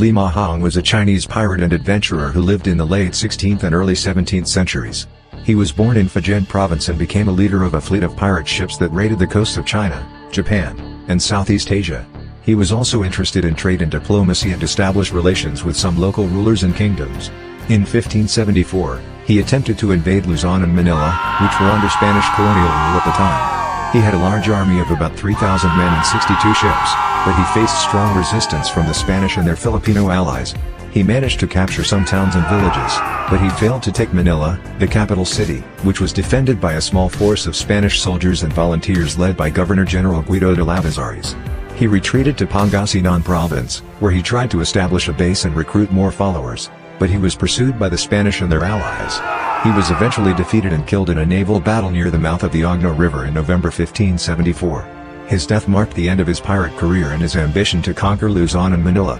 Li Ma Hong was a Chinese pirate and adventurer who lived in the late 16th and early 17th centuries. He was born in Fujian province and became a leader of a fleet of pirate ships that raided the coasts of China, Japan, and Southeast Asia. He was also interested in trade and diplomacy and established relations with some local rulers and kingdoms. In 1574, he attempted to invade Luzon and Manila, which were under Spanish colonial rule at the time. He had a large army of about 3,000 men and 62 ships, but he faced strong resistance from the Spanish and their Filipino allies. He managed to capture some towns and villages, but he failed to take Manila, the capital city, which was defended by a small force of Spanish soldiers and volunteers led by Governor-General Guido de Lavezaris. He retreated to Pangasinan province, where he tried to establish a base and recruit more followers, but he was pursued by the Spanish and their allies. He was eventually defeated and killed in a naval battle near the mouth of the Agno River in November 1574. His death marked the end of his pirate career and his ambition to conquer Luzon and Manila.